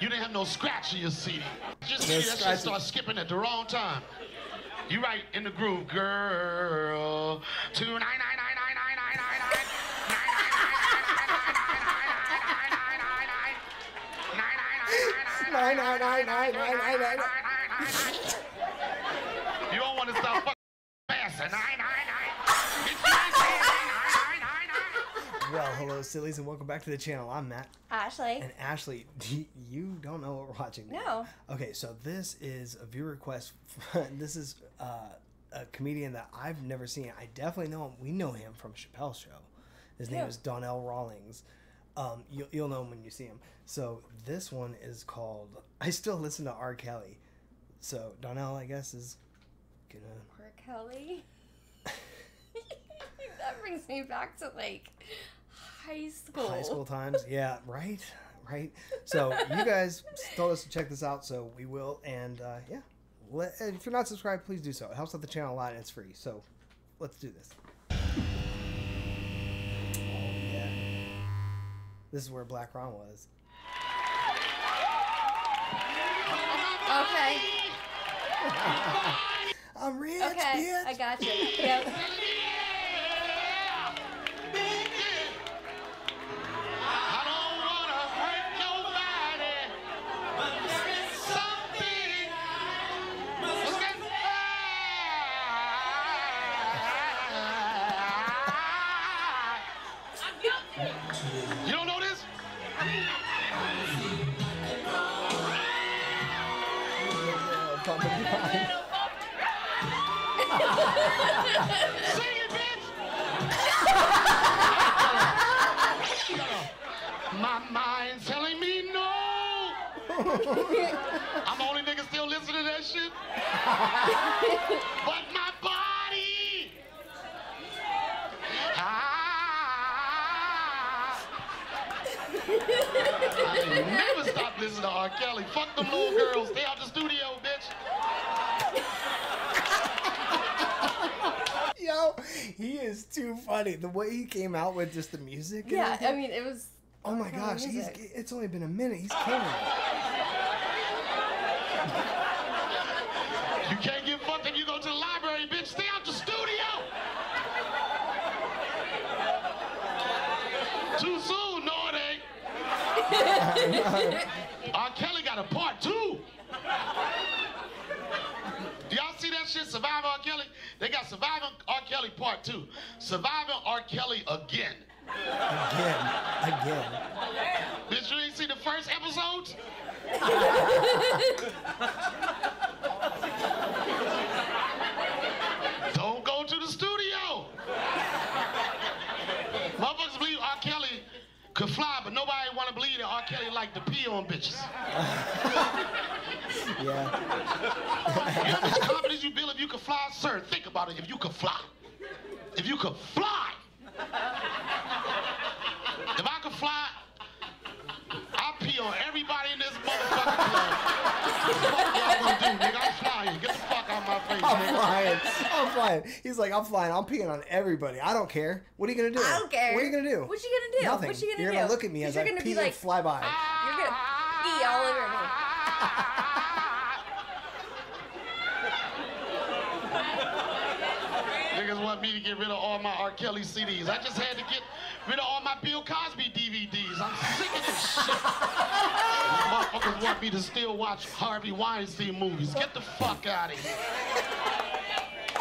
You didn't have no scratch in your CD. Just No see that shit start skipping at the wrong time. You right in the groove, girl. Two nine nine nine nine nine nine nine nine. Nine nine nine nine nine nine nine nine nine nine nine. Nine nine nine nine Nine, nine, nine, nine, nine, nine, nine. You don't want to stop fucking faster. Nine nine nine. It's nine nine nine nine nine. Well, hello, sillies, and welcome back to the channel. I'm Matt. Ashley. And Ashley, you don't know what we're watching. No. Okay, so this is a viewer request. this is uh, a comedian that I've never seen. I definitely know him. We know him from Chappelle's show. His name Yeah. is Donnell Rawlings. Um, you'll, you'll know him when you see him. So this one is called. I still listen to R. Kelly. So Donnell, I guess, is gonna. Poor Kelly. that brings me back to like high school. high school times. Yeah, right, right. So you guys told us to check this out, so we will. And uh, yeah, let, if you're not subscribed, please do so. It helps out the channel a lot, and it's free. So let's do this. Oh yeah, this is where Black Ron was. Okay. I'm rich, Okay. bitch. I got you. Yep. Sing it, bitch! My mind's telling me no. I'm the only nigga still listening to that shit. but I never stop listening to R. Kelly. Fuck them little girls. Stay out the studio, bitch. Yo, he is too funny. The way he came out with just the music. Yeah, everything. I mean, it was. Oh my gosh, he's, it's only been a minute. He's killing it. You can't get fucked if you go to the library, bitch. Stay out the studio. Too soon, no, it ain't. R. Kelly got a part two. Do y'all see that shit? Surviving R. Kelly? They got Surviving R. Kelly part two. Surviving R. Kelly again. Again, again. Did you seen the first episode? Don't go to the studio. Motherfuckers believe R. Kelly could fly, but nobody want to believe that R. Kelly like to pee on bitches. Yeah. You know how much confidence you build if you could fly? Sir, think about it. If you could fly. If you could fly. If I could fly, I'll pee on everybody in this motherfucker club. What y'all gonna do, nigga? I'm flying. Get the fuck out of my face, I'm flying. I'm flying. He's like, I'm flying. I'm peeing on everybody. I don't care. What are you gonna do? I don't care. What are you gonna do? What you gonna do? Nothing. What you gonna You're do? gonna look at me as you're I gonna be pee like- and fly by. You're gonna pee all over me. Niggas want me to get rid of all my R. Kelly CDs. I just had to get rid of all my Bill Cosby DVDs. I'm sick of this shit. Motherfuckers want me to still watch Harvey Weinstein movies. Get the fuck out of here.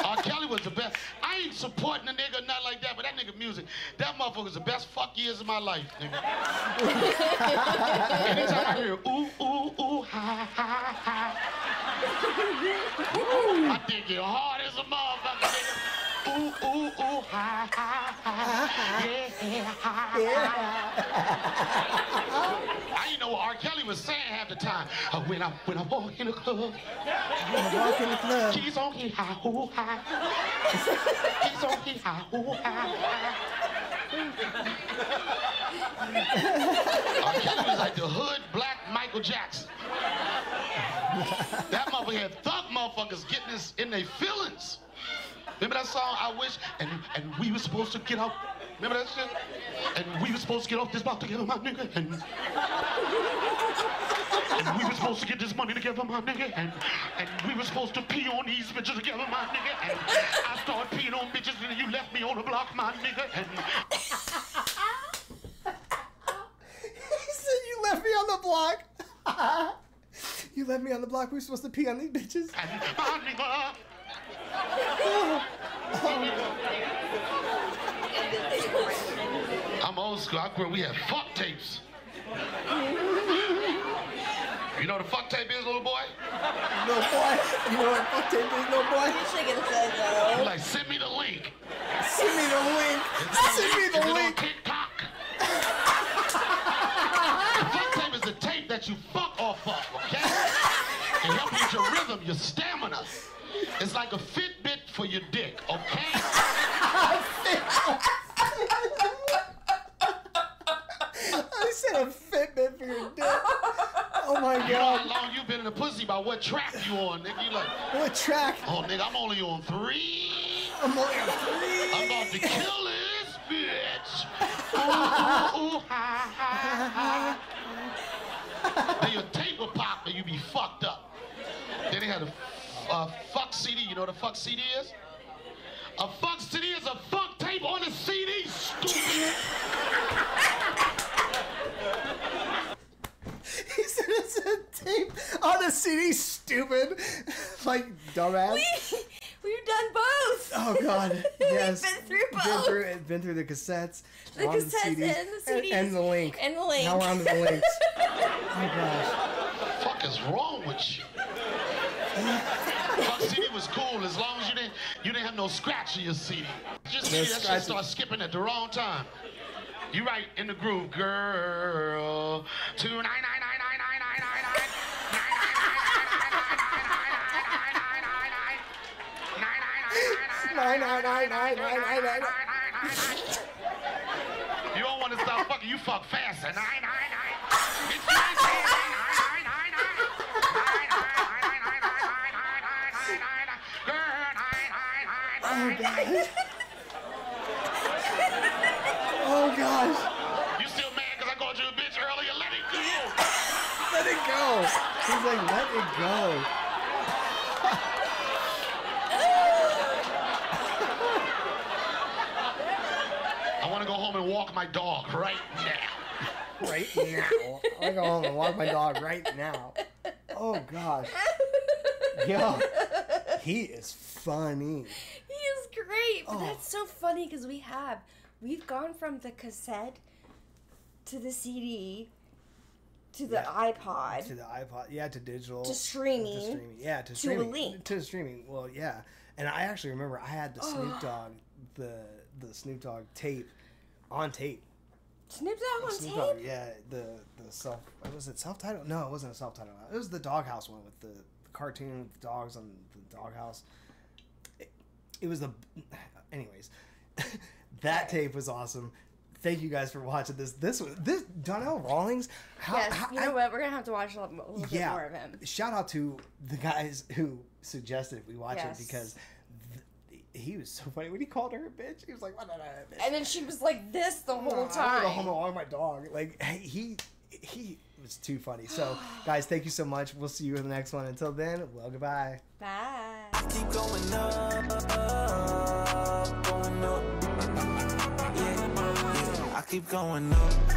R. Kelly was the best. I ain't supporting a nigga, nothing like that, but that nigga music, that motherfucker was the best fuck years of my life, nigga. Anytime I hear ooh, ooh, ooh, ha, ha, ha. I dig it hard as a motherfucker, nigga. Ooh, ooh, ooh, ha, ha, ha. Yeah, ha, ha. I didn't know what R. Kelly was saying half the time. Uh, when I when I walk in the club, When I walk in the club. keys on hee ha hoo ha. Keys on hee ha hoo ha. R. Kelly was like the hood black Michael Jackson. That motherfucker had thug motherfuckers getting this in their feelings. Remember that song, I Wish? And and we were supposed to get out. Remember that shit? And we were supposed to get off this block together, my nigga. And and we were supposed to get this money together, my nigga, and and we were supposed to pee on these bitches together, my nigga, and I started peeing on bitches, and you left me on the block, my nigga, and he said you left me on the block. you left me on the block. We were supposed to pee on these bitches. and my nigga. I'm old school. I grew up, we had fuck tapes. You know what a fuck tape is, little boy? No boy. You know what fuck tape is, no boy? You should have said You no. like, send me the link. Send me the link. Send me Is the it on link. TikTok? a fuck tape is a tape that you fuck off of, okay? It helps with your rhythm, your stamina. It's like a Fitbit for your dick, okay? I said a Fitbit for your dick. Oh my god. You know how long you been in the pussy by what track you on, nigga? You like, What track? oh, nigga, I'm only on three. I'm only on three. I'm about to kill this bitch. Ooh, ooh, ooh, ha, ha, ha. Then your tape will pop and you be fucked up. Then they had a uh, fuck CD. You know what a fuck CD is? A fuck CD is a fuck tape on a CD, stupid. He said it's a tape on a CD, stupid. like, dumbass. We, we've done both. Oh god. Yes. We've been through Been both. through, been through the cassettes, The on cassettes CDs, and the and, CDs. and the link. And the link. Now we're on to the links. Oh gosh. fuck is wrong with you? Was cool as long as you didn't you didn't have no scratch in your CD. Just No see that shit start skipping at the wrong time. You right in the groove, girl. Two nine nine nine nine nine nine nine nine. Nine, nine, nine, nine, nine, nine, nine, nine. You don't want to stop fucking, you fuck faster. Nine, nine, nine. It's nine, nine, nine, nine, Oh gosh. Oh, you still mad because I called you a bitch earlier? Let it go. Let it go. He's like, let it go. I want to go home and walk my dog right now. Right now. I want to go home and walk my dog right now. Oh gosh. Yo. He is funny. Great. But Oh. that's so funny because we have we've gone from the cassette to the CD to the Yeah. iPod. To the iPod, yeah, to digital, To streaming. to streaming, yeah, to To a streaming, link. to streaming. Well, yeah, and I actually remember I had the. Snoop Dogg, the the Snoop Dogg tape, on tape. Snoop Dogg on Snoop tape. Yeah, the the self was it self titled? No, it wasn't a self titled. It was the Doghouse one with the, the cartoon with the dogs on the doghouse. It, it was the, anyways, that tape was awesome. Thank you guys for watching this. This was this Donnell Rawlings. How, Yes, how- you know I- what? We're gonna have to watch a little, a little yeah. bit more of him. Shout out to the guys who suggested we watch Yes. it because th- he was so funny when he called her a bitch. He was like, "What?" bitch?" And then she was like this the oh, I whole wanna go home time. and walk my dog. Like he he was too funny. So guys, thank you so much. We'll see you in the next one. Until then, well goodbye. Bye. Keep going up.